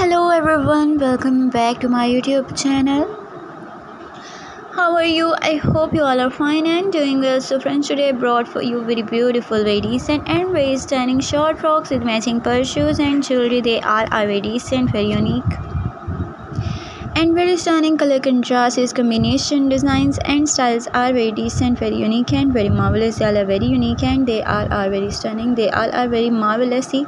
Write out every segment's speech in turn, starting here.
hello everyone. Welcome back to my youtube channel. How are you? I hope you all are fine and doing well. So friends today i brought for you very beautiful very decent and very stunning short frocks with matching purse shoes and jewelry. They are, very decent very unique. And very stunning color contrasts combination designs and styles are very decent very unique and very marvelous. They are very unique and they are, are very stunning. They all are very marvelous see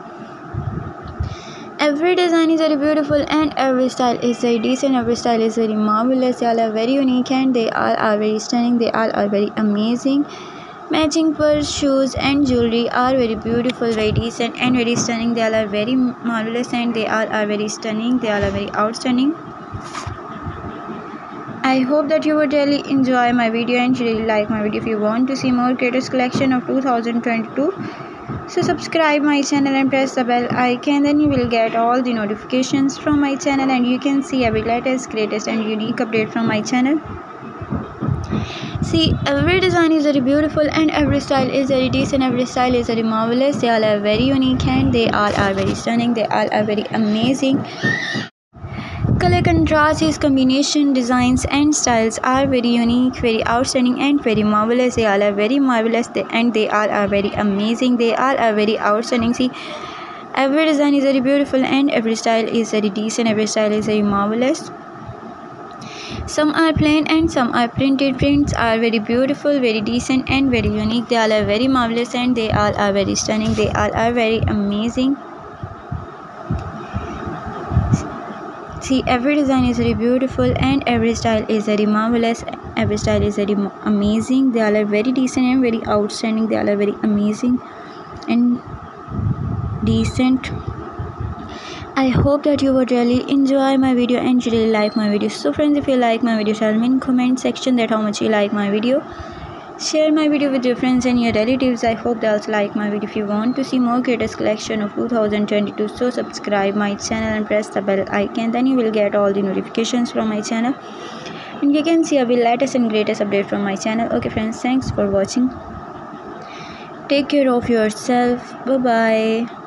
every design is very beautiful and every style is very decent every style is very marvelous. They all are very unique and they all are very stunning they all are very amazing. Matching purse shoes and jewelry are very beautiful very decent and very stunning. They all are very marvelous and they all are very stunning they all are very outstanding I hope that you would really enjoy my video and really like my video if you want to see more creators collection of 2022 so subscribe my channel and press the bell icon then you will get all the notifications from my channel and you can see every latest greatest and unique update from my channel. See every design is very beautiful and every style is very decent every style is very marvelous. They all are very unique and they all are very stunning they all are very amazing color contrast his combination designs and styles are very unique very outstanding and very marvelous. They all are very marvelous. And they all are very amazing. They all are very outstanding. See every design is very beautiful and every style is very decent. Every style is very marvelous. Some are plain and some are printed. Prints are very beautiful very decent and very unique. They all are very marvelous and they all are very stunning. They all are very amazing see every design is very beautiful and every style is very marvelous. Every style is very amazing. They all are very decent and very outstanding. They all are very amazing and decent. I hope that you would really enjoy my video and really like my video. So friends, if you like my video, tell me in comment section that how much you like my video share my video with your friends and your relatives. I hope they also like my video. If you want to see more greatest collection of 2022 so subscribe my channel and press the bell icon. Then you will get all the notifications from my channel. And you can see a latest and greatest update from my channel. Okay friends thanks for watching. Take care of yourself. Bye bye